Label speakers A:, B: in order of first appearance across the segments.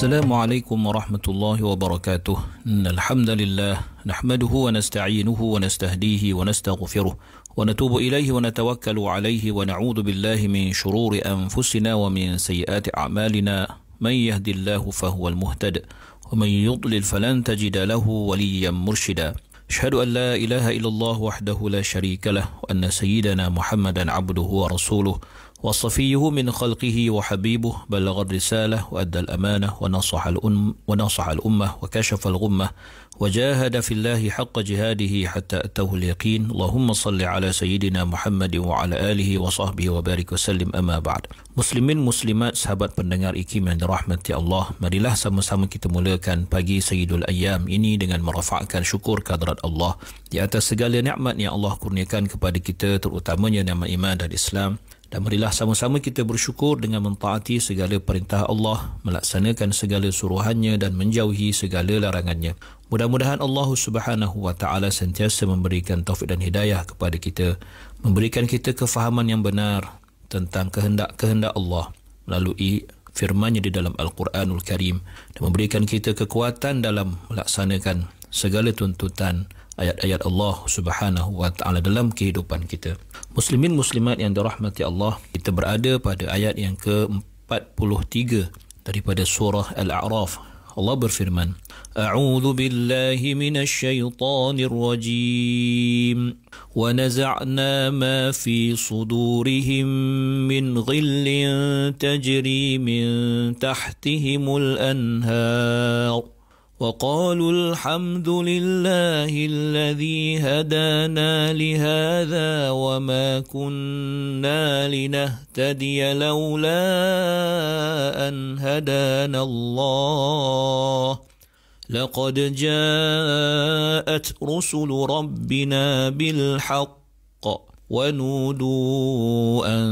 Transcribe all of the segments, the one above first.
A: السلام عليكم ورحمة الله وبركاته. إن الحمد لله نحمده ونستعينه ونستهديه ونستغفره ونتوب إليه ونتوكل عليه ونعوذ بالله من شرور أنفسنا ومن سيئات أعمالنا. من يهد الله فهو المهتد ومن يضلل فلن تجد له وليا مرشدا. أشهد أن لا إله إلا الله وحده لا شريك له وأن سيدنا محمدا عبده ورسوله وصفيه من خلقه وحبيبه بلغ الرسالة وأدى الأمانة ونصح, الأم ونصح الأمة وكشف الغمة وجاهد في الله حق جهاده حتى أتوه اليقين اللهم صل على سيدنا محمد وعلى آله وصحبه وبارك وسلم أما بعد Muslimin Muslimat sahabat pendengar IKIM yang dirahmati Allah Marilah sama-sama kita mulakan pagi Sayyidul Ayyam ini dengan merafakkan syukur kehadrat Allah Di atas segala nikmat yang Allah kurniakan kepada kita terutamanya nikmat iman dan Islam dan marilah sama-sama kita bersyukur dengan mentaati segala perintah Allah, melaksanakan segala suruhannya dan menjauhi segala larangannya. Mudah-mudahan Allah Subhanahu wa taala sentiasa memberikan taufik dan hidayah kepada kita, memberikan kita kefahaman yang benar tentang kehendak-kehendak Allah melalui firman-Nya di dalam Al-Quranul Karim dan memberikan kita kekuatan dalam melaksanakan segala tuntutan ayat-ayat Allah Subhanahu wa taala dalam kehidupan kita. Muslimin muslimat yang dirahmati Allah, kita berada pada ayat yang ke-43 daripada surah Al-A'raf. Allah berfirman, "A'udzu billahi minasy syaithanir rajim. Wa naza'na ma fi sudurihim min ghillin tajri min tahtihimul anhar." وقالوا الحمد لله الذي هدانا لهذا وما كنا لنهتدي لولا أن هدانا الله. لقد جاءت رسل ربنا بالحق. ونودوا أن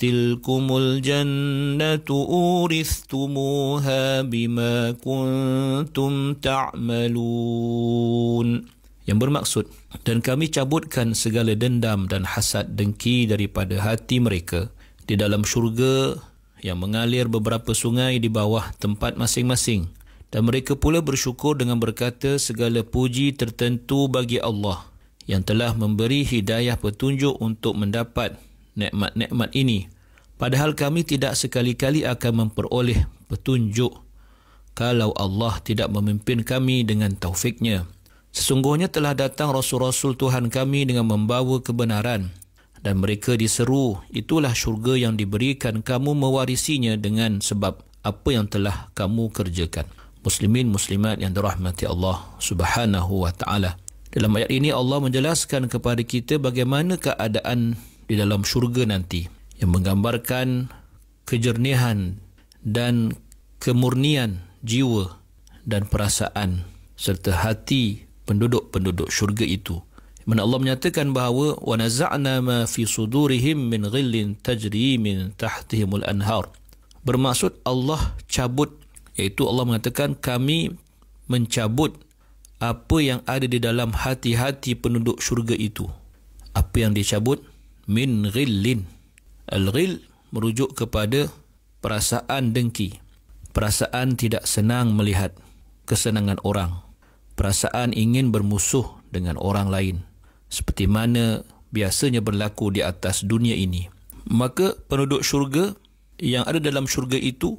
A: تلكم الجنة أورثتموها بما كنتم تعملون yang bermaksud dan kami cabutkan segala dendam dan hasad dengki daripada hati mereka di dalam syurga yang mengalir beberapa sungai di bawah tempat masing-masing dan mereka pula bersyukur dengan berkata segala puji tertentu bagi Allah yang telah memberi hidayah petunjuk untuk mendapat nikmat-nikmat ini. Padahal kami tidak sekali-kali akan memperoleh petunjuk kalau Allah tidak memimpin kami dengan taufiknya. Sesungguhnya telah datang Rasul-Rasul Tuhan kami dengan membawa kebenaran dan mereka diseru itulah syurga yang diberikan kamu mewarisinya dengan sebab apa yang telah kamu kerjakan. Muslimin muslimat yang dirahmati Allah Subhanahu wa taala. Dalam ayat ini Allah menjelaskan kepada kita bagaimana keadaan di dalam syurga nanti yang menggambarkan kejernihan dan kemurnian jiwa dan perasaan serta hati penduduk-penduduk syurga itu. Mana Allah menyatakan bahawa wa naza'na ma fi sudurihim min ghillin tajri min tahtihimul anhar. Bermaksud Allah cabut iaitu Allah mengatakan kami mencabut apa yang ada di dalam hati-hati penduduk syurga itu. Apa yang dicabut? Min ghillin. Al-ghil merujuk kepada perasaan dengki. Perasaan tidak senang melihat kesenangan orang. Perasaan ingin bermusuh dengan orang lain. Seperti mana biasanya berlaku di atas dunia ini. Maka penduduk syurga yang ada dalam syurga itu,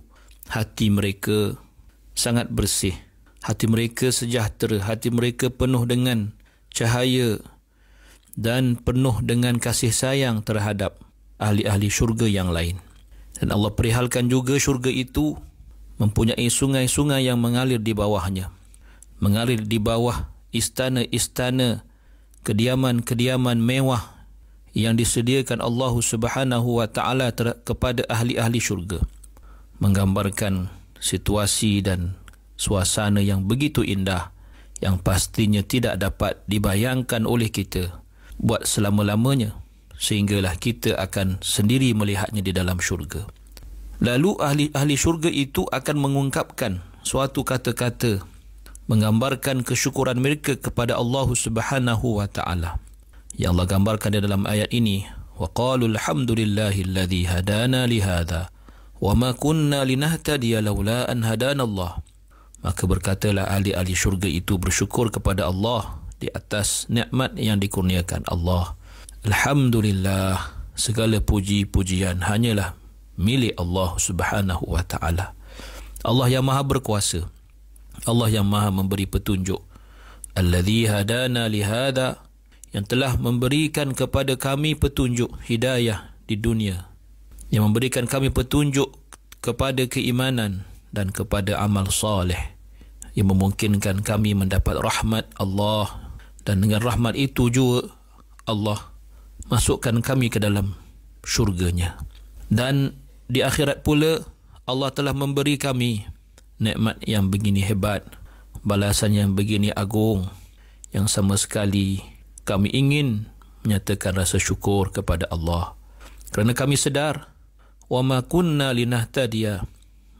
A: hati mereka sangat bersih hati mereka sejahtera, hati mereka penuh dengan cahaya dan penuh dengan kasih sayang terhadap ahli-ahli syurga yang lain. Dan Allah perihalkan juga syurga itu mempunyai sungai-sungai yang mengalir di bawahnya. Mengalir di bawah istana-istana, kediaman-kediaman mewah yang disediakan Allah Subhanahu wa taala kepada ahli-ahli syurga. Menggambarkan situasi dan suasana yang begitu indah yang pastinya tidak dapat dibayangkan oleh kita buat selama-lamanya sehinggalah kita akan sendiri melihatnya di dalam syurga. Lalu ahli-ahli syurga itu akan mengungkapkan suatu kata-kata menggambarkan kesyukuran mereka kepada Allah Subhanahu wa taala. Yang Allah gambarkan di dalam ayat ini, wa qalu alhamdulillahilladzi hadana li hadza wa ma kunna linahtadiya laula an hadana Allah maka berkatalah ahli-ahli syurga itu bersyukur kepada Allah di atas nikmat yang dikurniakan Allah. Alhamdulillah segala puji-pujian hanyalah milik Allah Subhanahu wa taala. Allah yang maha berkuasa Allah yang maha memberi petunjuk. Alladhi hadana li hada yang telah memberikan kepada kami petunjuk hidayah di dunia. Yang memberikan kami petunjuk kepada keimanan dan kepada amal soleh yang memungkinkan kami mendapat rahmat Allah. Dan dengan rahmat itu juga Allah masukkan kami ke dalam syurganya. Dan di akhirat pula Allah telah memberi kami nikmat yang begini hebat balasan yang begini agung yang sama sekali kami ingin menyatakan rasa syukur kepada Allah. Kerana kami sedar wa ma kunna linahtadiya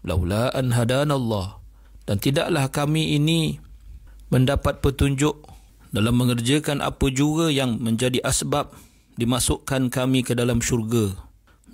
A: laula an hadana Allah dan tidaklah kami ini mendapat petunjuk dalam mengerjakan apa juga yang menjadi asbab dimasukkan kami ke dalam syurga.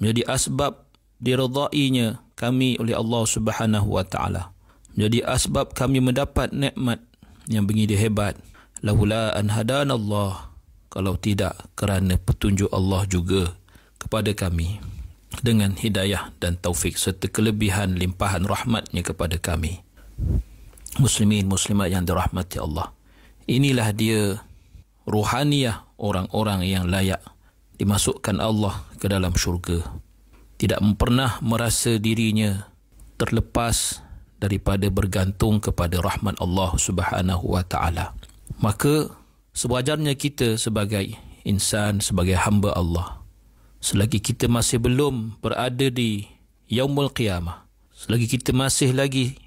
A: Menjadi asbab diridainya kami oleh Allah Subhanahu wa taala. Menjadi asbab kami mendapat nikmat yang begitu hebat. Laula an hadana Allah kalau tidak kerana petunjuk Allah juga kepada kami dengan hidayah dan taufik serta kelebihan limpahan rahmatnya kepada kami. Muslimin, muslimat yang dirahmati Allah. Inilah dia ruhaniyah orang-orang yang layak dimasukkan Allah ke dalam syurga. Tidak pernah merasa dirinya terlepas daripada bergantung kepada rahmat Allah Subhanahu wa taala. Maka sewajarnya kita sebagai insan, sebagai hamba Allah selagi kita masih belum berada di yaumul qiyamah selagi kita masih lagi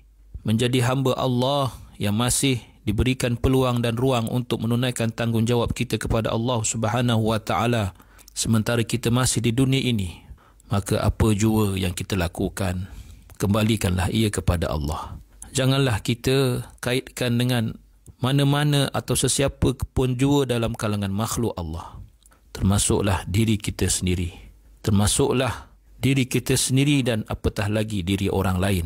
A: menjadi hamba Allah yang masih diberikan peluang dan ruang untuk menunaikan tanggungjawab kita kepada Allah Subhanahu wa taala sementara kita masih di dunia ini maka apa jua yang kita lakukan? Kembalikanlah ia kepada Allah. Janganlah kita kaitkan dengan mana-mana atau sesiapa pun jua dalam kalangan makhluk Allah termasuklah diri kita sendiri. Termasuklah diri kita sendiri dan apatah lagi diri orang lain.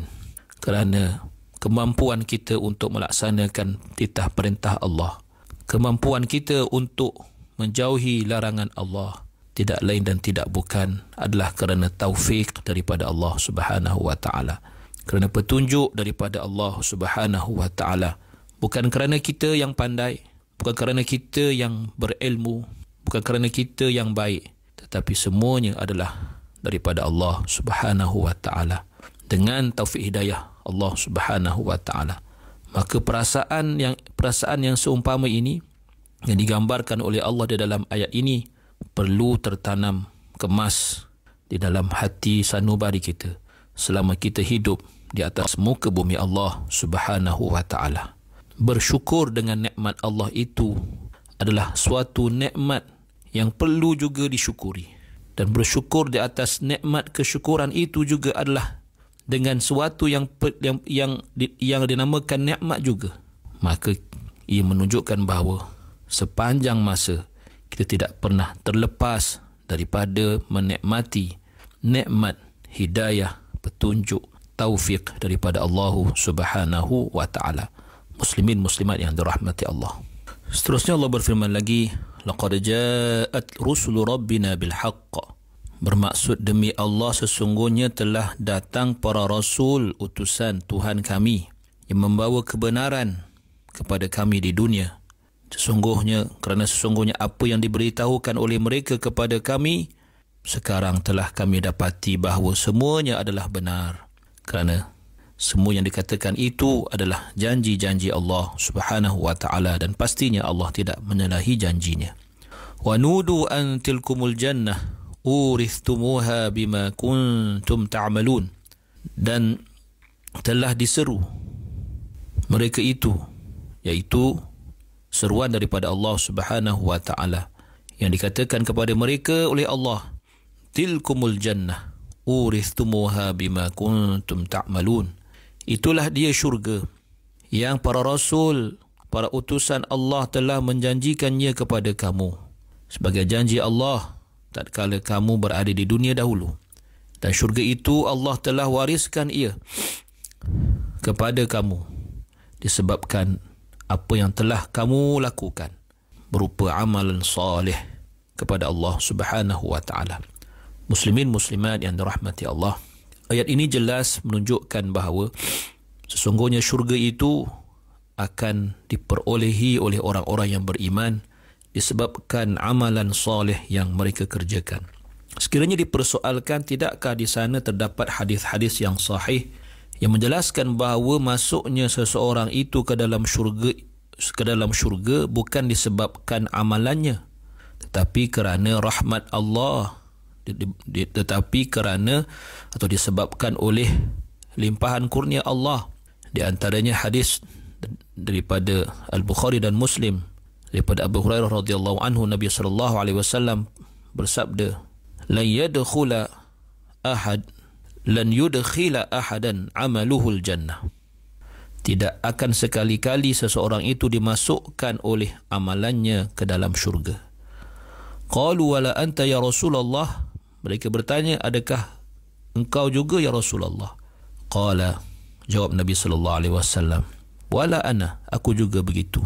A: Kerana kemampuan kita untuk melaksanakan titah perintah Allah kemampuan kita untuk menjauhi larangan Allah tidak lain dan tidak bukan adalah kerana taufik daripada Allah Subhanahu wa taala. Kerana petunjuk daripada Allah Subhanahu wa taala. Bukan kerana kita yang pandai bukan kerana kita yang berilmu bukan kerana kita yang baik tetapi semuanya adalah daripada Allah Subhanahu wa taala. Dengan taufik hidayah Allah Subhanahu wa taala. Maka perasaan yang perasaan yang seumpama ini yang digambarkan oleh Allah di dalam ayat ini perlu tertanam kemas di dalam hati sanubari kita selama kita hidup di atas muka bumi Allah Subhanahu wa taala. Bersyukur dengan nikmat Allah itu adalah suatu nikmat yang perlu juga disyukuri. Dan bersyukur di atas nikmat kesyukuran itu juga adalah dengan sesuatu yang yang yang, yang dinamakan nikmat juga. Maka ia menunjukkan bahawa sepanjang masa kita tidak pernah terlepas daripada menikmati nikmat hidayah petunjuk taufik daripada Allah Subhanahu wa taala. Muslimin muslimat yang dirahmati Allah. Seterusnya Allah berfirman lagi laqad ja'at rusul rabbina bil haqq bermaksud demi Allah sesungguhnya telah datang para rasul utusan Tuhan kami yang membawa kebenaran kepada kami di dunia. Sesungguhnya kerana sesungguhnya apa yang diberitahukan oleh mereka kepada kami sekarang telah kami dapati bahawa semuanya adalah benar. Kerana semua yang dikatakan itu adalah janji-janji Allah Subhanahu wa taala dan pastinya Allah tidak menyalahi janjinya. Wa nudu an tilkumul jannah uristumuha bima kuntum ta'malun dan telah diseru mereka itu yaitu seruan daripada Allah Subhanahu wa taala yang dikatakan kepada mereka oleh Allah tilkumul jannah uristumuha bima kuntum ta'malun Itulah dia syurga yang para rasul, para utusan Allah telah menjanjikannya kepada kamu. Sebagai janji Allah tatkala kamu berada di dunia dahulu. Dan syurga itu Allah telah wariskan ia kepada kamu disebabkan apa yang telah kamu lakukan berupa amalan soleh kepada Allah Subhanahu wa taala. Muslimin muslimat yang dirahmati Allah. Ayat ini jelas menunjukkan bahawa sesungguhnya syurga itu akan diperolehi oleh orang-orang yang beriman disebabkan amalan soleh yang mereka kerjakan. Sekiranya dipersoalkan tidakkah di sana terdapat hadis-hadis yang sahih yang menjelaskan bahawa masuknya seseorang itu ke dalam syurga ke dalam syurga bukan disebabkan amalannya tetapi kerana rahmat Allah tetapi kerana atau disebabkan oleh limpahan kurnia Allah di antaranya hadis daripada Al-Bukhari dan Muslim daripada Abu Hurairah radhiyallahu anhu Nabi sallallahu alaihi wasallam bersabda la yadkhula ahad lan yudkhila ahadan amaluhu al-jannah tidak akan sekali-kali seseorang itu dimasukkan oleh amalannya ke dalam syurga. Qalu wala anta ya Rasulullah? Mereka bertanya, adakah engkau juga ya Rasulullah? Qala, jawab Nabi sallallahu alaihi wasallam, wala ana aku juga begitu.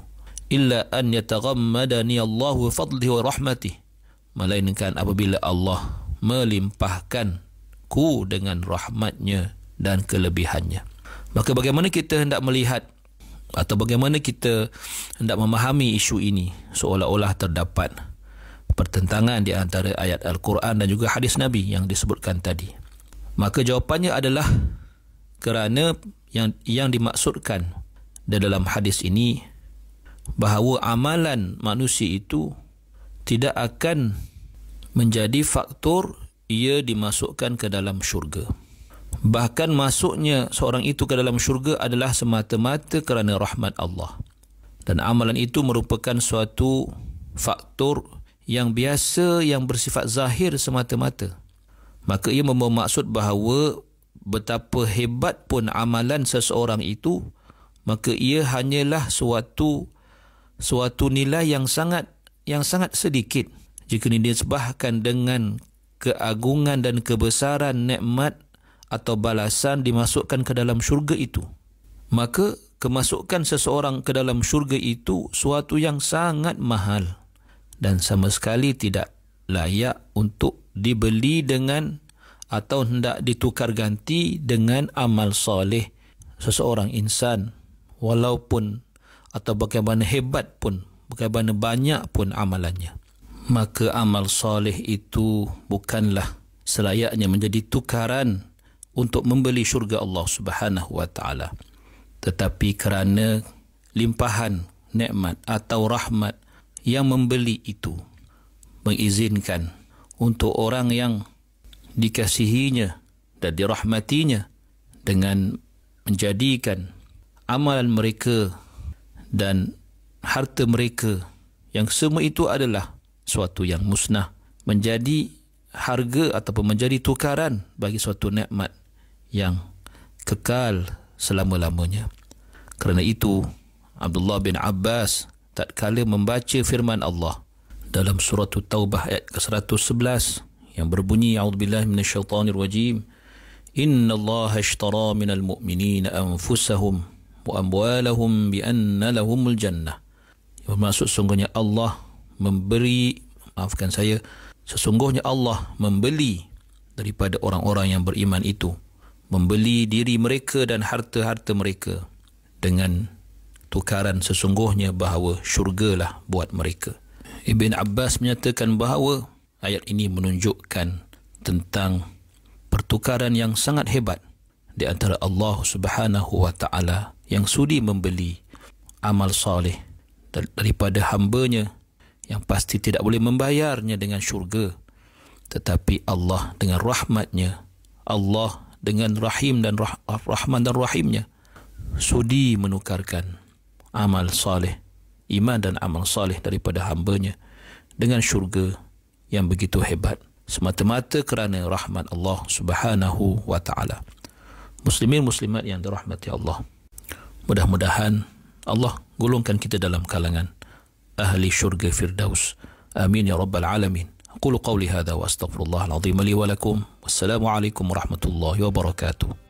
A: Illa an yataghammadani Allahu fadlihi wa rahmatihi. Melainkan apabila Allah melimpahkan ku dengan rahmatnya dan kelebihannya. Maka bagaimana kita hendak melihat atau bagaimana kita hendak memahami isu ini seolah-olah terdapat pertentangan di antara ayat Al-Quran dan juga hadis Nabi yang disebutkan tadi maka jawapannya adalah kerana yang yang dimaksudkan di dalam hadis ini bahawa amalan manusia itu tidak akan menjadi faktor ia dimasukkan ke dalam syurga. Bahkan masuknya seorang itu ke dalam syurga adalah semata-mata kerana rahmat Allah. Dan amalan itu merupakan suatu faktor yang biasa yang bersifat zahir semata-mata. Maka ia membawa maksud bahawa betapa hebat pun amalan seseorang itu maka ia hanyalah suatu suatu nilai yang sangat yang sangat sedikit jika disebahkan dengan keagungan dan kebesaran nikmat atau balasan dimasukkan ke dalam syurga itu maka kemasukan seseorang ke dalam syurga itu suatu yang sangat mahal dan sama sekali tidak layak untuk dibeli dengan atau hendak ditukar ganti dengan amal soleh seseorang insan walaupun atau bagaimana hebat pun, bagaimana banyak pun amalannya. Maka amal soleh itu bukanlah selayaknya menjadi tukaran untuk membeli syurga Allah Subhanahu wa taala. Tetapi kerana limpahan nikmat atau rahmat yang membeli itu mengizinkan untuk orang yang dikasihinya dan dirahmatinya dengan menjadikan amalan mereka dan harta mereka yang semua itu adalah suatu yang musnah menjadi harga ataupun menjadi tukaran bagi suatu nikmat yang kekal selama-lamanya. Kerana itu Abdullah bin Abbas tatkala membaca firman Allah. Dalam surah Taubah ayat ke-111 yang berbunyi a'udzubillahi minasyaitonirrajim innallaha ashtara minal mu'minina anfusahum wa amwalahum bi anna lahumul jannah. Bermaksud sungguhnya Allah memberi maafkan saya sesungguhnya Allah membeli daripada orang-orang yang beriman itu. Membeli diri mereka dan harta-harta mereka dengan tukaran sesungguhnya bahawa syurgalah buat mereka. Ibn Abbas menyatakan bahawa ayat ini menunjukkan tentang pertukaran yang sangat hebat di antara Allah Subhanahu wa taala yang sudi membeli amal soleh daripada hambanya yang pasti tidak boleh membayarnya dengan syurga tetapi Allah dengan rahmatnya Allah dengan rahim dan rah, rahman dan rahimnya sudi menukarkan amal salih iman dan amal salih daripada hambanya dengan syurga yang begitu hebat. Semata-mata kerana rahmat Allah subhanahu wa ta'ala. Muslimin muslimat yang dirahmati Allah. Mudah-mudahan Allah golongkan kita dalam kalangan ahli syurga firdaus. Amin ya rabbal alamin. Aku qawli hadha wa astaghfirullah al-azim li wa lakum. Wassalamu alaikum warahmatullahi wabarakatuh.